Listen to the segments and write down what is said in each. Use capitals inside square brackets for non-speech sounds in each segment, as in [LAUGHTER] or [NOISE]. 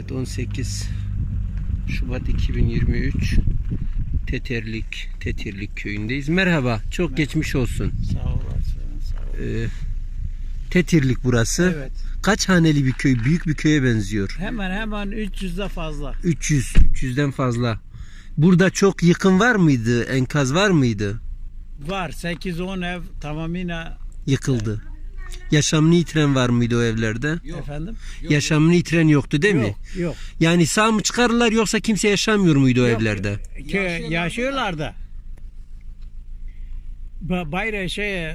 Evet 18 Şubat 2023 Teterlik Tetirlik köyündeyiz. Merhaba. Çok geçmiş olsun. Sağ olasın. Sağ. Ee, Tetirlik burası. Evet. Kaç haneli bir köy? Büyük bir köye benziyor. Hemen hemen 300'de fazla. 300 300'den fazla. Burada çok yıkım var mıydı? Enkaz var mıydı? Var 8-10 ev tamamıyla Yıkıldı. Yaşamını yitiren var mıydı o evlerde? efendim. Yaşamını yitiren yoktu değil mi? Yok yok. Yani sağ mı çıkarırlar yoksa kimse yaşamıyor muydu o Yok. evlerde? Kö- yaşıyorlar da. Ba- Bayra şey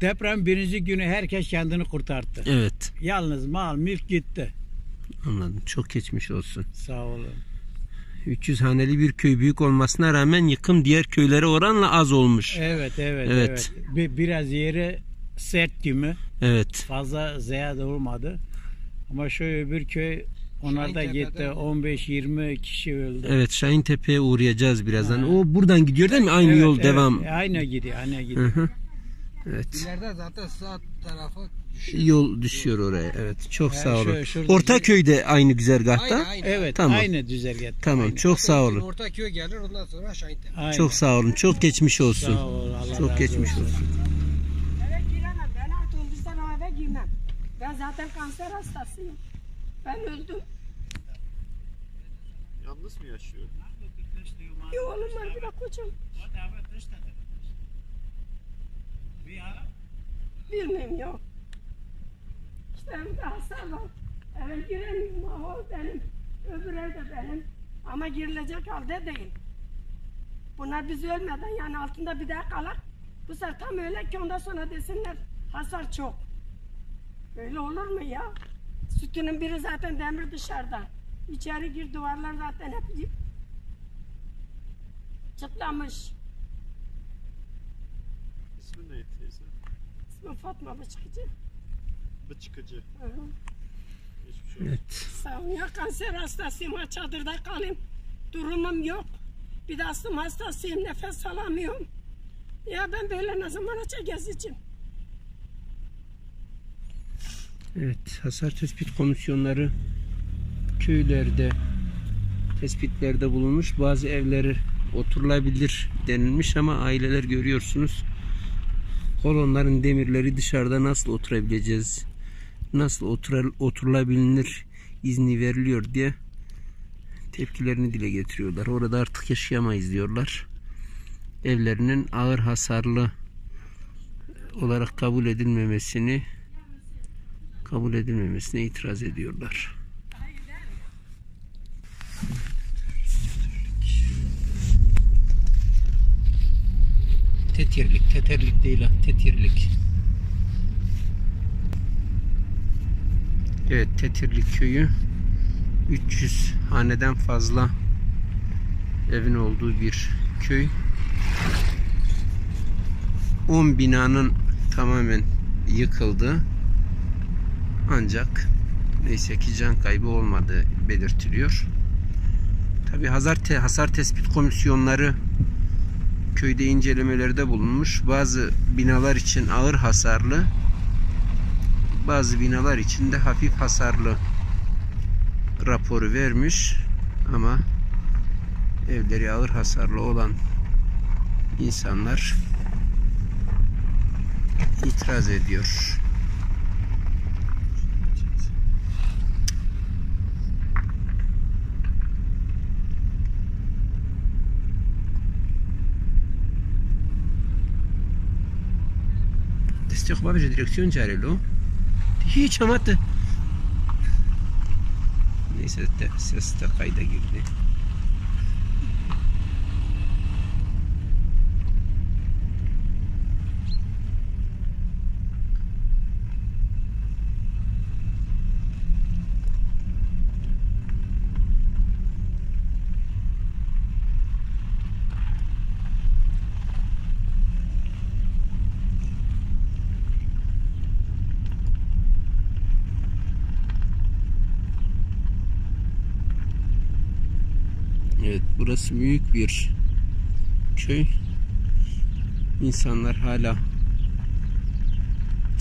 deprem birinci günü herkes kendini kurtardı. Evet. Yalnız mal mülk gitti. Anladım. Çok geçmiş olsun. Sağ olun. 300 haneli bir köy büyük olmasına rağmen yıkım diğer köylere oranla az olmuş. Evet evet Evet. evet. Bir, biraz yeri sert gibi. Evet. Fazla ziyade olmadı. Ama şu öbür köy onlar da gitti. 15-20 kişi öldü. Evet Şahin Tepe'ye uğrayacağız birazdan. O buradan gidiyor değil mi? Aynı Evet, yol evet. devam. Aynı gidiyor, aynı gidiyor. hı. Evet. İleride zaten sağ tarafa düşüyor. Yol düşüyor oraya. Evet. Çok Yani sağ olun. şu- şurada- Ortaköy de aynı güzergahta. Aynı aynı. Evet, Tamam. aynı düzergette. Tamam. aynı. Çok sağ olun. Orta köy gelir ondan sonra Şahit'e. Aynı. Çok sağ olun. Çok geçmiş olsun. Sağ ol, Allah Çok razı geçmiş olsun. Eve giremem. Ben artık öldürsem o eve girmem. Ben zaten kanser hastasıyım. Ben öldüm. Yalnız mı yaşıyor? Bir oğlum var bir de kocam. Bilmiyorum yok. İşte evde hasar var. Eve giremiyorum. O benim. Öbür ev de benim. Ama girilecek halde değil. Bunlar biz ölmeden yani altında bir daha kalak. Bu sefer tam öyle ki ondan sonra desinler hasar çok. Öyle olur mu ya? Sütünün biri zaten demir dışarıda. İçeri gir duvarlar zaten hep çıtlamış. İsmi ne teyze? İsmi Fatma Bıçkıcı. Bıçkıcı. Hı hı. Geçmiş olsun. Evet. Sağ olun ya kanser hastasıyım ha çadırda kalayım. Durumum yok. Bir de astım hastasıyım nefes alamıyorum. Ya ben böyle ne zaman gezeceğim? Evet, hasar tespit komisyonları köylerde tespitlerde bulunmuş. Bazı evleri oturulabilir denilmiş ama aileler görüyorsunuz. Kolonların demirleri dışarıda nasıl oturabileceğiz? Nasıl otural, oturulabilir izni veriliyor diye tepkilerini dile getiriyorlar. Orada artık yaşayamayız diyorlar. Evlerinin ağır hasarlı olarak kabul edilmemesini kabul edilmemesine itiraz ediyorlar. Tetirlik, teterlik değil ha, tetirlik. Evet, Tetirlik köyü 300 haneden fazla evin olduğu bir köy. 10 binanın tamamen yıkıldı. Ancak neyse ki can kaybı olmadığı belirtiliyor. Tabi hasar, te, hasar tespit komisyonları köyde incelemelerde bulunmuş. Bazı binalar için ağır hasarlı, bazı binalar için de hafif hasarlı raporu vermiş. Ama evleri ağır hasarlı olan insanlar itiraz ediyor. Babacı direksiyon carelo. Hiç amattı. Neyse ses de kayda girdi. Burası büyük bir köy. İnsanlar hala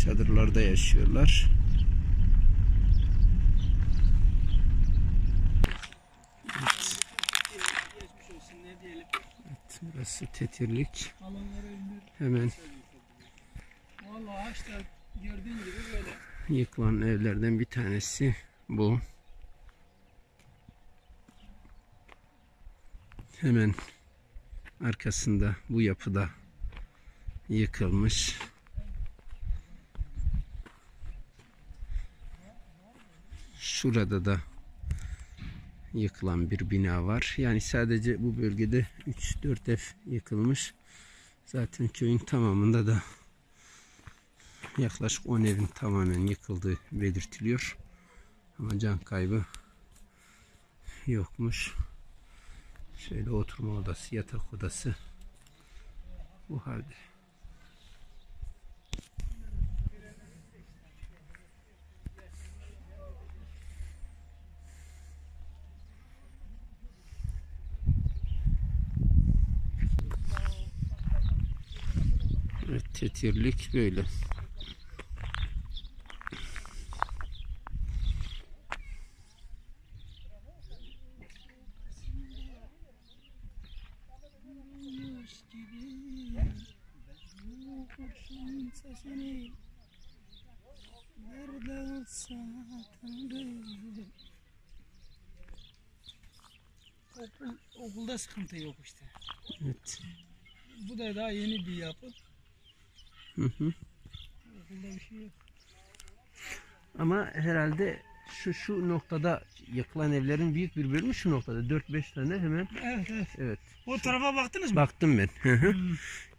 çadırlarda yaşıyorlar. Evet. Burası Tetirlik. Hemen Vallahi ağaçlar gördüğün gibi böyle. Yıkılan evlerden bir tanesi bu. Hemen arkasında bu yapıda yıkılmış. Şurada da yıkılan bir bina var. Yani sadece bu bölgede 3-4 ev yıkılmış. Zaten köyün tamamında da yaklaşık 10 evin tamamen yıkıldığı belirtiliyor. Ama can kaybı yokmuş. Şöyle oturma odası, yatak odası bu halde. Evet, tetirlik böyle. Okul, okulda sıkıntı yok işte. Evet. Bu da daha yeni bir yapı. Hı hı. Okulda bir şey yok. Ama herhalde şu şu noktada yıkılan evlerin büyük bir bölümü şu noktada. 4-5 tane hemen. Evet evet. Evet. O tarafa baktınız mı? Baktım ben. Hı hı.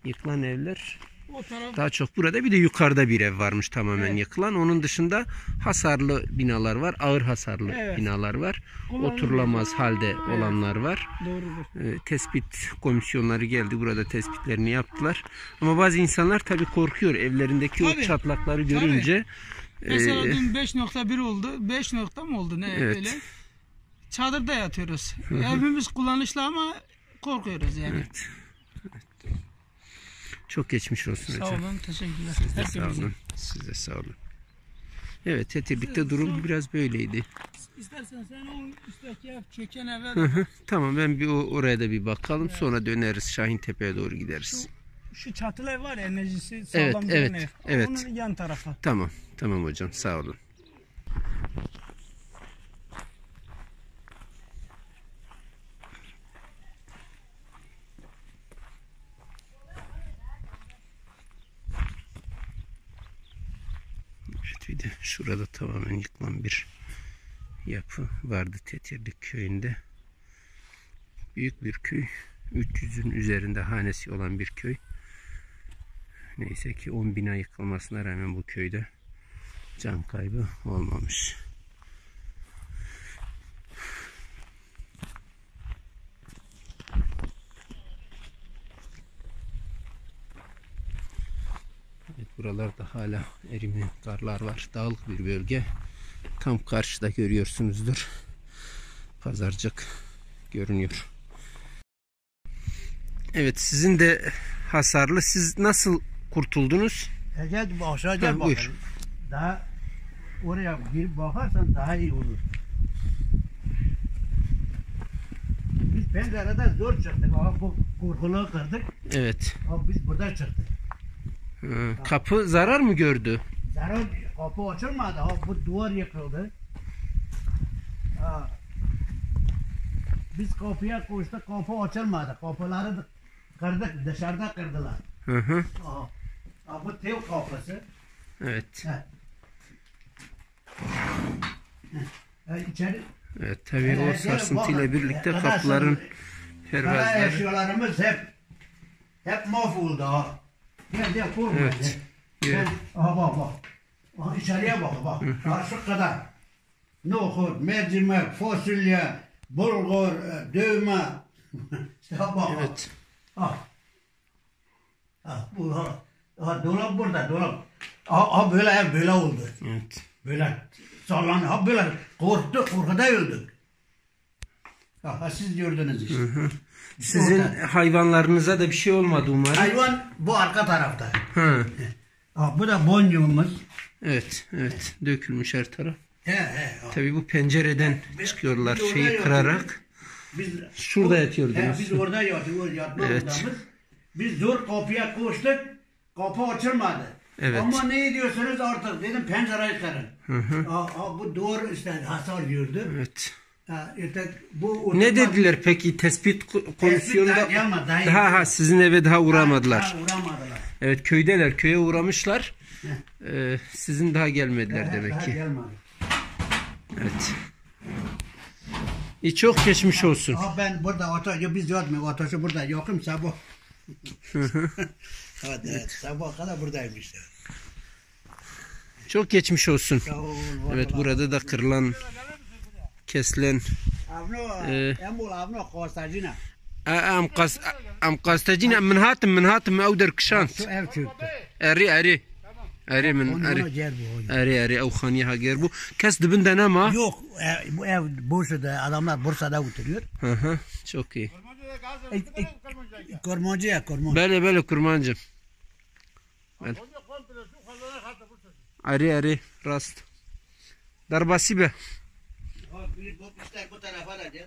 Yıkılan evler O taraf daha çok burada. Bir de yukarıda bir ev varmış tamamen Evet. yıkılan. Onun dışında hasarlı binalar var. Ağır hasarlı Evet. binalar var. Kullanılmıyor. Oturulamaz halde olanlar var. doğrudur. e, tespit komisyonları geldi. Burada tespitlerini yaptılar. Ama bazı insanlar tabii korkuyor evlerindeki o Tabii. çatlakları görünce. Mesela e, dün 5.1 oldu. 5 nokta mı oldu ne Evet. öyle? Çadırda yatıyoruz. Evimiz kullanışlı ama korkuyoruz yani. evet. Çok geçmiş olsun Sağ hocam. olun, teşekkürler. Siz de sağ Hepimizin. olun. Siz de sağ olun. Evet, Tetirlik'te durum biraz böyleydi. İstersen sen o üstteki ev çöken eve Hı hı. Tamam ben bir oraya da bir bakalım. Sonra döneriz Şahin Tepe'ye doğru gideriz. şu çatılı ev var ya enerjisi Evet, sağlam evet, duran ev. evet. Onun yan tarafa. Tamam. Tamam hocam sağ olun. Evet bir de şurada tamamen yıkılan bir yapı vardı Tetirlik köyünde. Büyük bir köy. 300'ün üzerinde hanesi olan bir köy. Neyse ki 10 bina yıkılmasına rağmen bu köyde can kaybı olmamış. Buralarda hala erimeyen karlar var. Dağlık bir bölge. Tam karşıda görüyorsunuzdur. Pazarcık görünüyor. Evet sizin de hasarlı. Siz nasıl kurtuldunuz? Gel aşağı gel buyur. Daha oraya girip bakarsan daha iyi olur. Biz pencereden zor çıktık. Aha bu kurkuluğu kırdık. Evet. Ama biz burada çıktık. Ha, Kapı zarar mı gördü? Zarar kapı açılmadı. Ha, bu duvar yıkıldı. Ha. Biz kapıya koştuk. Kapı açılmadı. Kapıları kırdık. Dışarıda kırdılar. Hı hı. Ha. Ha, bu tev kapısı. Evet. Ha. Ha, içeri Evet tabii o sarsıntıyla birlikte kapıların pervazları eşyalarımız hep hep mahvoldu ha. Gel gel korkma. Evet. Gel. Aha bak bak. Aha içeriye bak bak. Şu kadar. Nohut, mercimek, fasulye, bulgur, e, dövme. [LAUGHS] işte bak bak. Evet. Ah. Ah bu ha. Ha dolap burada dolap. Ah, ah böyle ev böyle oldu. Evet. Böyle sallan. Ha böyle korktuk korkuda öldük. Ha, ha, siz gördünüz işte. Sizin Orada. hayvanlarınıza da bir şey olmadı umarım. Hayvan bu arka tarafta. Ha. Ha, bu da boncuğumuz. Evet, evet. Dökülmüş her taraf. He he. Tabii bu pencereden Bir- çıkıyorlar de şeyi kırarak. Biz Şurada He, yatıyordunuz. biz orada yatıyoruz, yatma Evet. odamız. Biz zor kapıya koştuk, kapı açılmadı. Evet. Ama ne diyorsunuz artık dedim pencereyi kırın. Aa, aa, bu duvar işte hasar gördü. Evet. Ne dediler peki tespit ko- komisyonunda? daha gelmedi, daha Daha ha sizin eve daha uğramadılar. Ha, uğramadılar. Evet köydeler. Köye uğramışlar. Ee, sizin daha gelmediler Daha- demek daha ki. gelmedi. Evet. İyi çok geçmiş olsun. Aa, ben burada oto, biz yatmıyor, otosu burada yokum sabah. [LAUGHS] evet, evet, sabah kadar buradaymış. Çok geçmiş olsun. Ol, Evet burada da kırılan, kesilen derkişan. Şu ev çöktü. Eri eri. Eri min Onu eri. ona cer bu. oyun. Eri eri ew xaniye ha ger bu. Kes dibin de nema. Yok, e, bu ev Bursa'da adamlar Bursa'da oturuyor. Hı hı. Çok iyi. E, e, Kormancı ya, kormancı. Böyle böyle kurmancım. Böyle. Eri eri rast. Darbasi be. İşte bu tarafa da gel.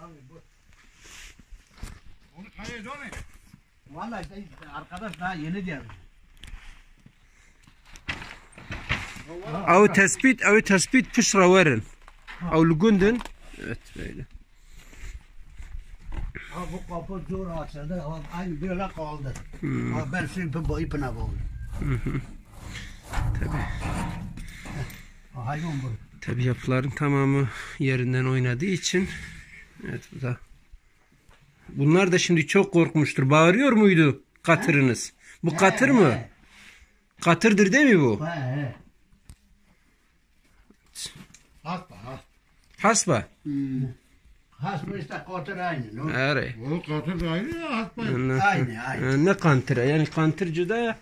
Abi bu. Onu kayıyor değil mi? Vallahi işte arkadaş daha yeni geldi. Ew tespit pişra werin. Ew li gundin. Evet böyle. Ha bu kapı zor açıldı. Ha, Aynı böyle kaldı. Ha, ben şimdi bu ipine boğuldum. Tabii. Ha, Hayvan bu. Tabii yapıların tamamı yerinden oynadığı için evet bu da Bunlar da şimdi çok korkmuştur. Bağırıyor muydu katırınız? Bu katır mı? Katırdır değil mi bu? He he. Haspa ha. Hasba. İşte katır aynı. no? Are. O katır da ayrı ya haspa. Ne, Aynı aynı. ne kantıra? Yani kantırcı da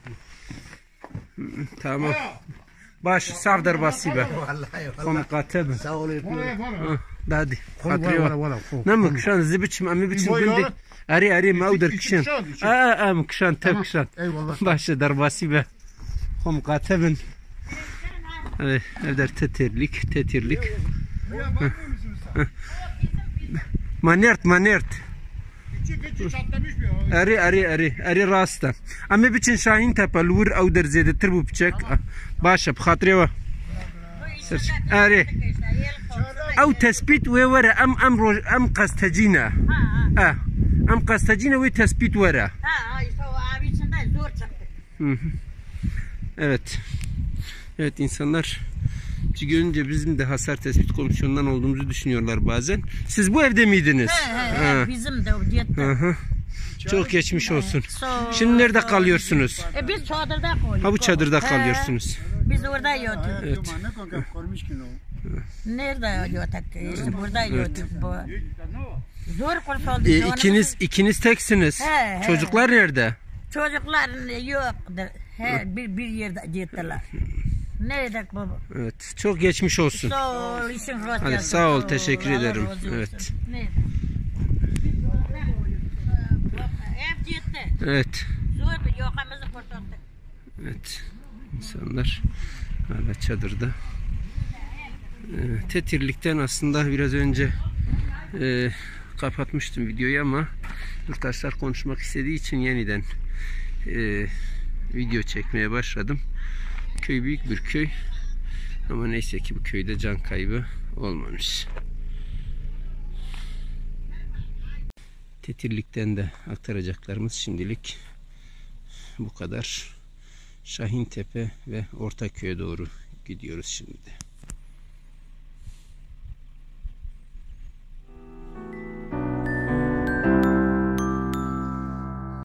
Tamam. Baş savdar basi be. Vallahi Kom vallahi. katib. Sağ ol. Dadi. Valla Katriyo. valla valla. Namak şan zibiçim ami biçim gündük. Ari ari mavdur İki kişan. kişan, iki. Aa am kişan tek kişan. Eyvallah. Başa darbasi be. Kom katibin. Evet, tetirlik, tetirlik. Manert, manert. ئەری ئەری ئەری ئەری ڕاستە. ئەمێ بچین شاهین تەپەلور ئەو دەرزێدەتر بوو بچێک. باشە بخاترێەوە ئەرێ ئەو تەسپیت وێ وەرە ئەم ئەم ڕۆژ ئەم قەستەجینە. ئەم قەستەجینەوەی تەسپیت وەرە. ئەوێت ئینسانەر. Evet. Evet bizi görünce bizim de hasar tespit komisyonundan olduğumuzu düşünüyorlar bazen. Siz bu evde miydiniz? He, he, he, bizim de o. Hı hı. Çok geçmiş olsun. So- Şimdi nerede kalıyorsunuz? E biz çadırda kalıyoruz. Ha bu çadırda He, kalıyorsunuz. Biz orada yatıyoruz. Evet. Nerede yatıyoruz? İşte burada yatıyoruz. Bu. Zor kurtuldu. E, ikiniz ikiniz teksiniz. He, he. Çocuklar nerede? Çocuklar yoktur. He, bir, bir yerde gittiler. Nerede baba? Evet. Çok geçmiş olsun. Sağ ol, işin rast Hadi sağ ol, teşekkür ederim. Evet. Gitti. Evet. Zor yokamızı kurtardık. Evet. İnsanlar hala çadırda. Ee, tetirlikten aslında biraz önce e, kapatmıştım videoyu ama yurttaşlar konuşmak istediği için yeniden e, video çekmeye başladım. Köy büyük bir köy. Ama neyse ki bu köyde can kaybı olmamış. Tetirlikten de aktaracaklarımız şimdilik bu kadar. Şahintepe ve Ortaköy'e doğru gidiyoruz şimdi de.